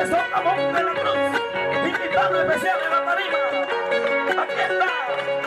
de Santa de la Cruz, invitado especial de la tarima. Aquí está.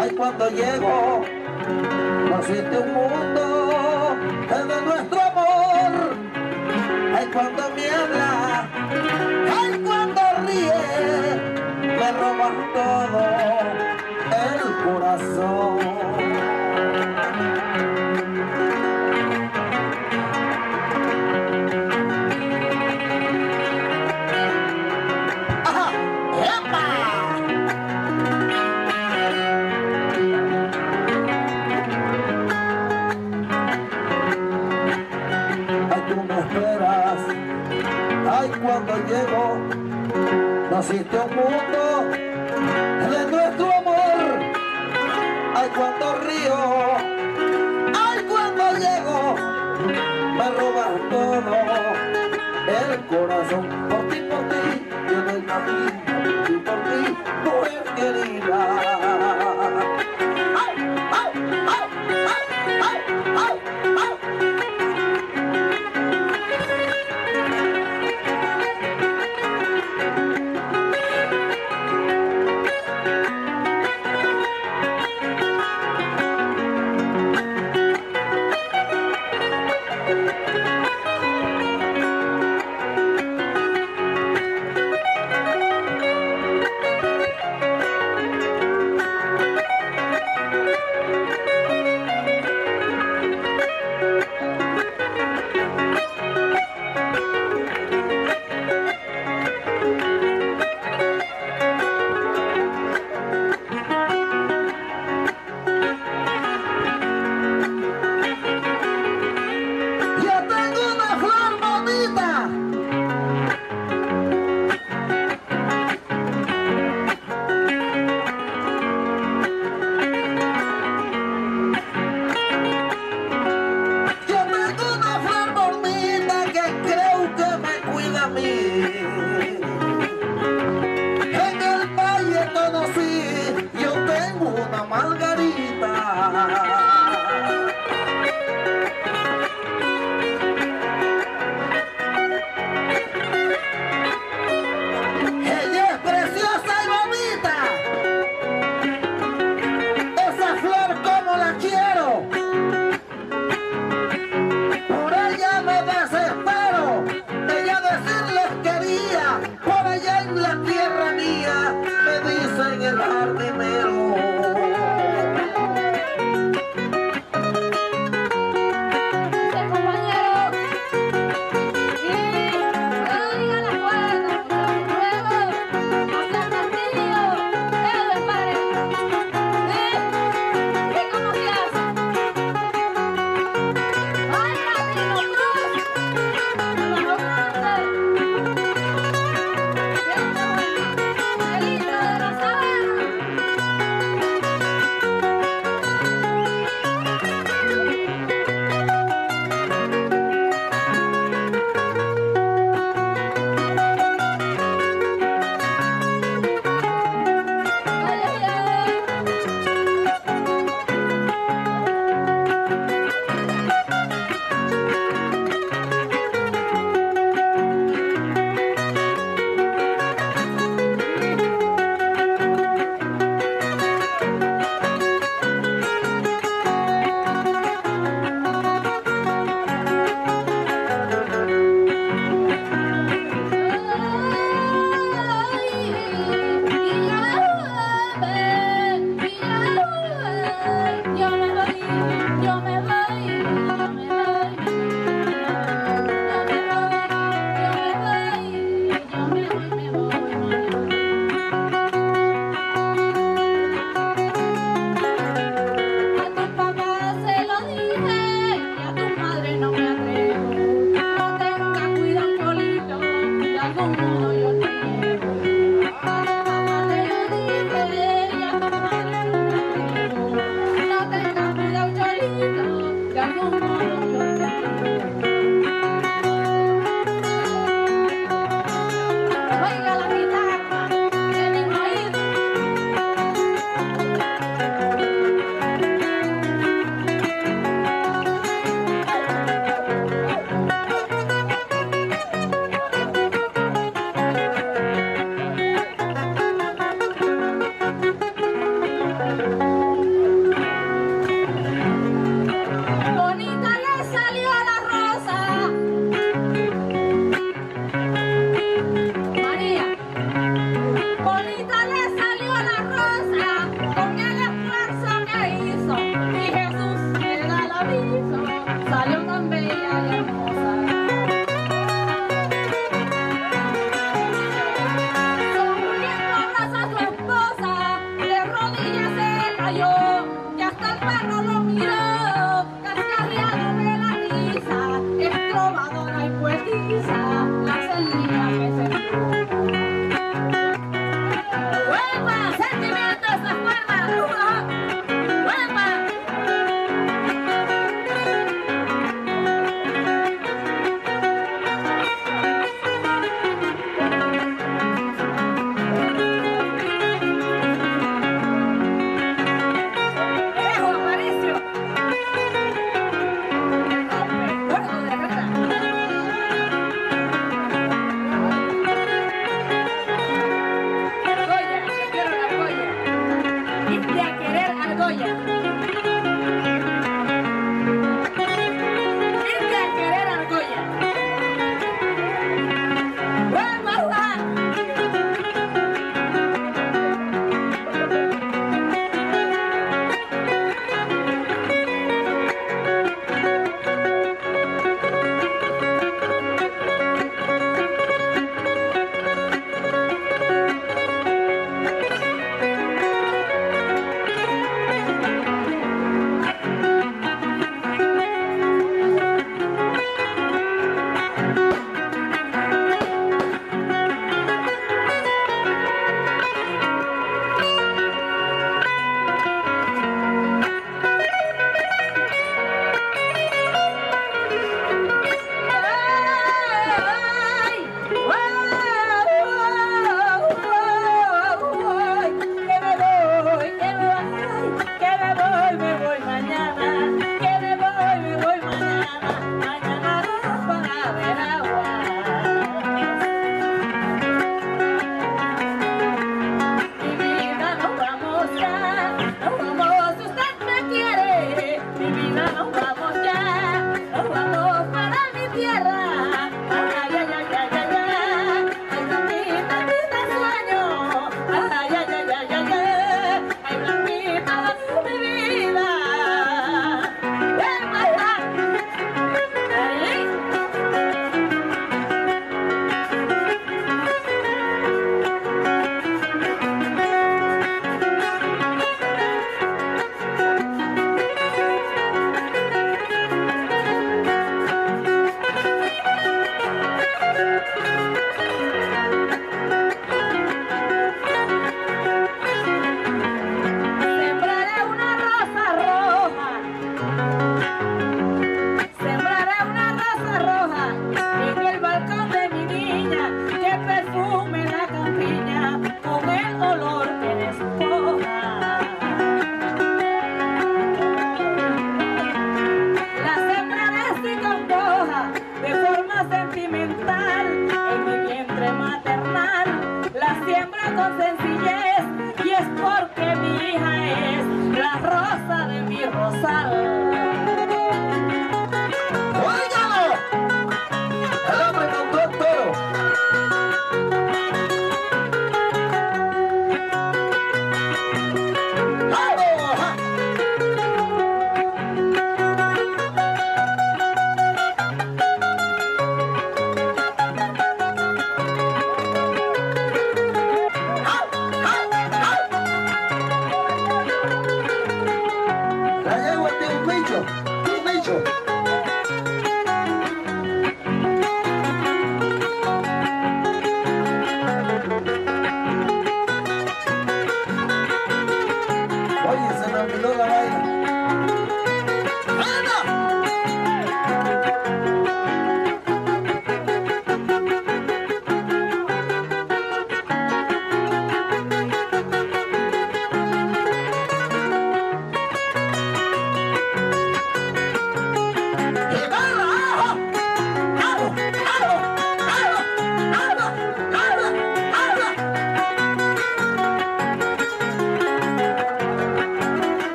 Ay, cuando llego, no existe un mundo de nuestro amor. Ay, cuando me habla, ay, cuando ríe, me roban todo el corazón. Naciste un mundo de nuestro amor. Ay, cuando río, ay, cuando llego, me robas todo el corazón. Por ti, por ti, yo doy la vida, y por ti, mujer querida.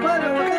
Para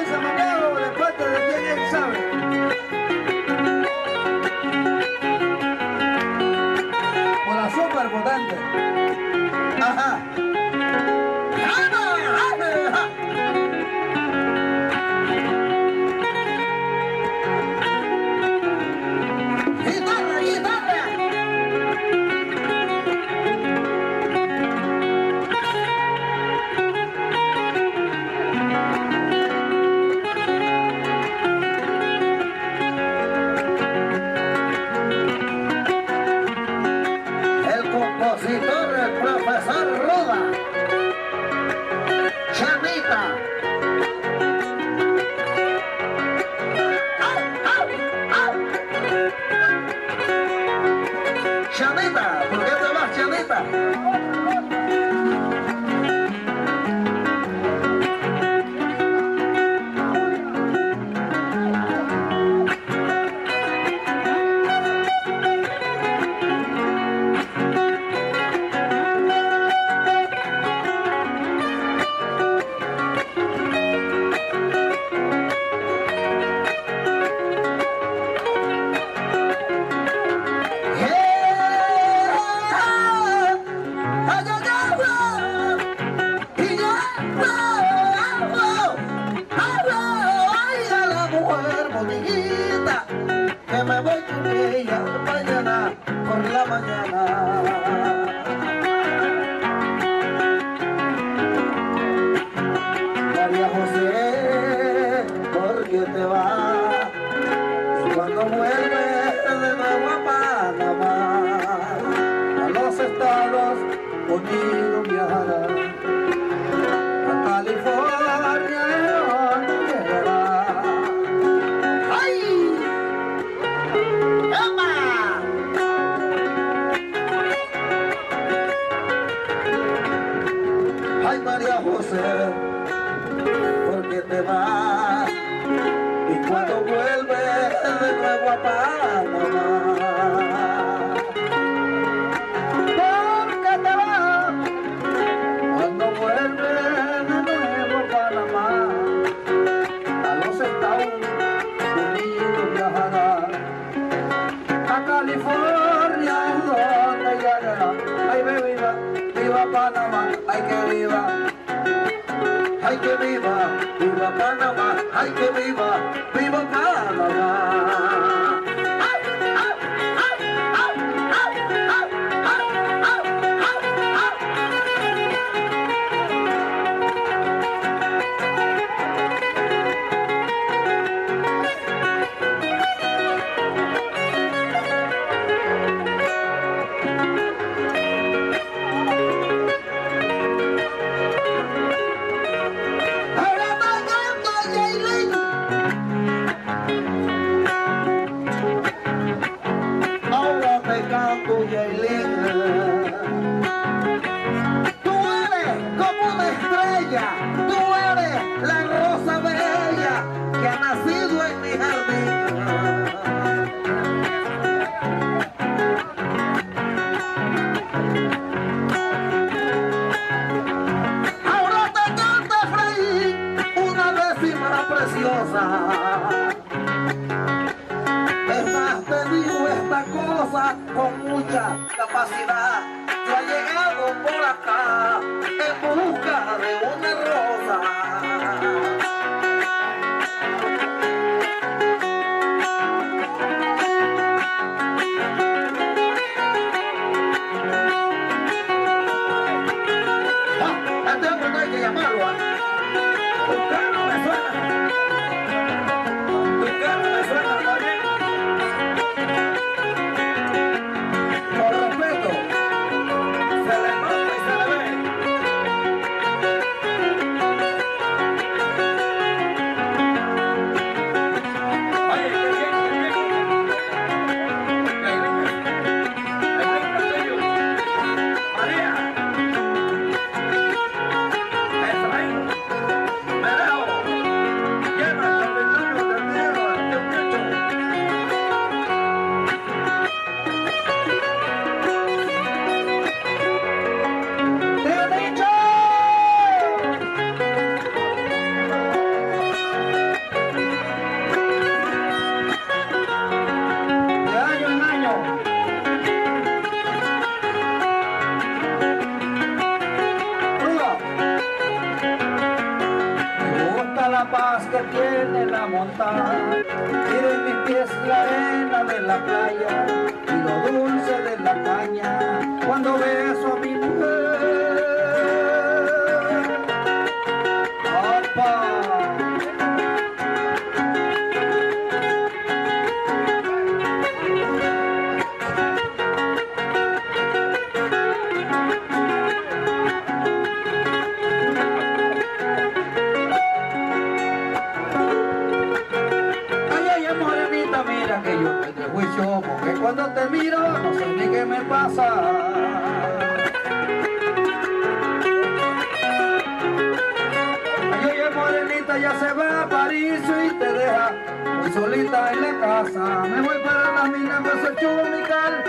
ay, morenita, ya se va a París y te deja muy solita en la casa. Me voy para la mina, me soy chumical.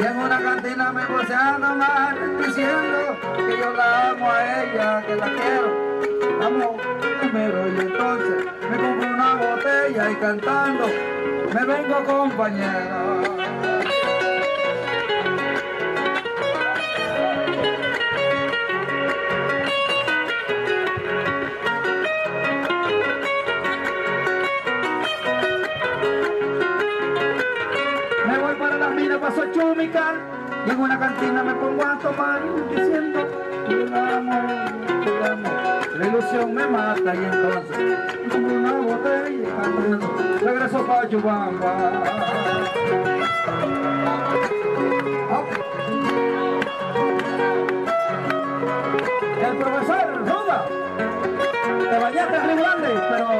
Y en una cantina me puse a tomar diciendo que yo la amo a ella, que la quiero. Amo primero y entonces me compro una botella y cantando me vengo compañera. La mina, paso chumical y en una cantina me pongo a tomar diciendo que la amo, que la ilusión me mata y entonces me compro una botella regreso pa' Chubamba. El profesor Ruda, te bañaste en Río Grande, pero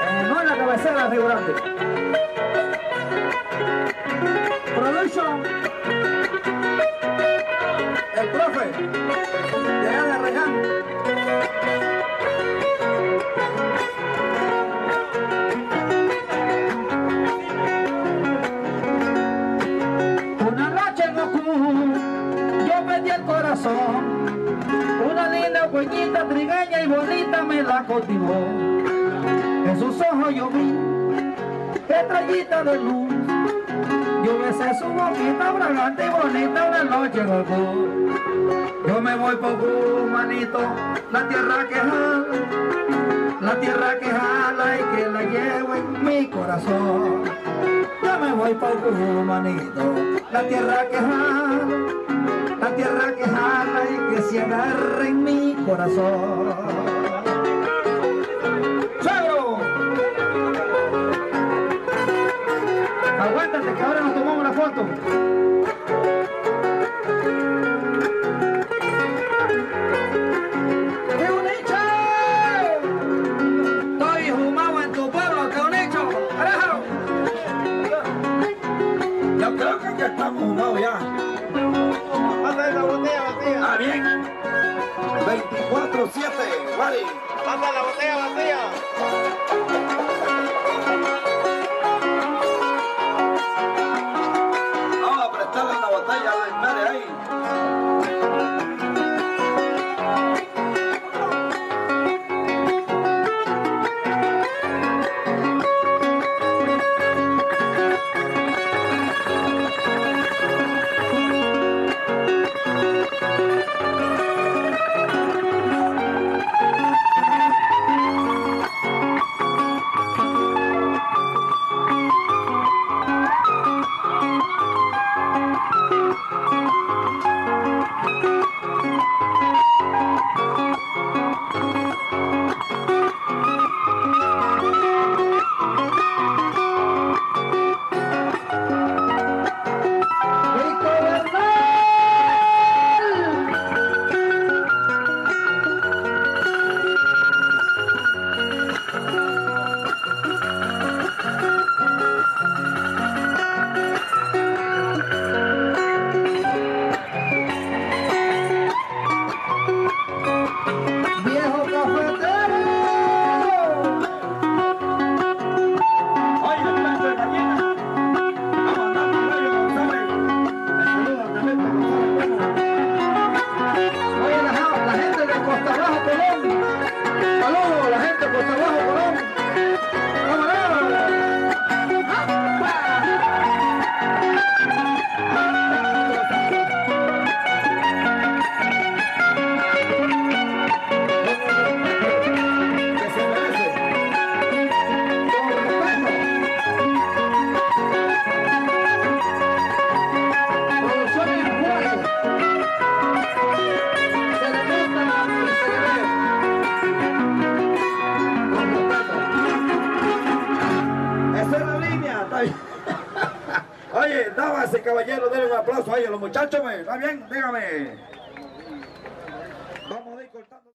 eh, no en la cabecera de Río Grande. Production. El profe. De de Reján. Una noche en Ocú, yo perdí el corazón. Una linda huequita trigueña y bonita me la cultivó. En sus ojos yo vi estrellita de luz. Su boquita fragante y bonita una noche Ocú. Yo me voy por manito, la tierra que jala, la tierra que jala y que la llevo en mi corazón. Yo me voy por manito, la tierra que jala, la tierra que jala y que se agarre en mi corazón. Creo que ya estamos ya. Pasa esa botella vacía. Ah, bien. 24-7, Wally. Pasa la botella vacía. Muchachos, me. ¿Está bien? Dígame.